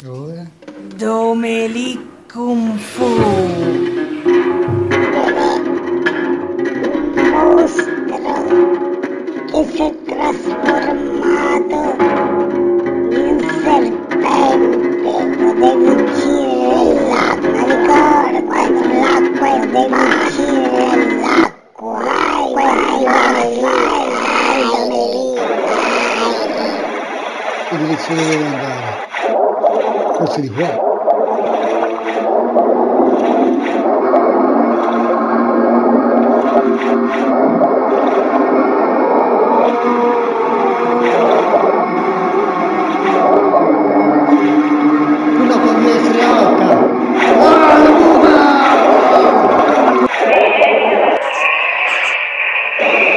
Domeli Kung Fu. Es transforma. direzione dove andare. Forse di qua.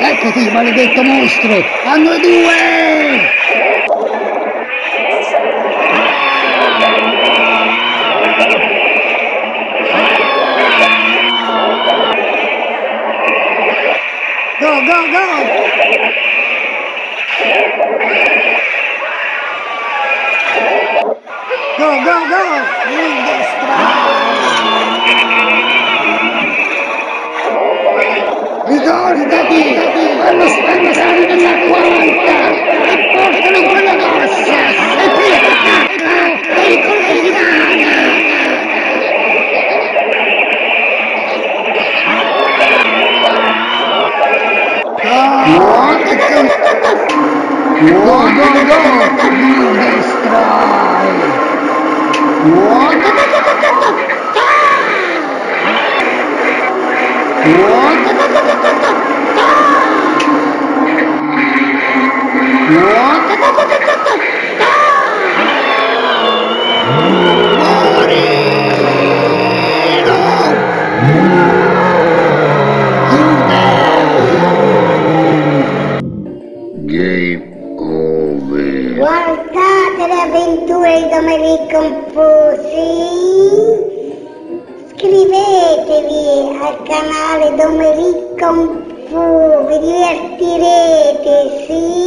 Ah, maledetto mostro! Hanno due! Go, go, go! Go, go, go! In destra! Ricordati! Quando stanno salendo la quarta! Go, Guardate le avventure di Domenico Confusi. Iscrivetevi al canale Domenico Confu, vi divertirete, sì?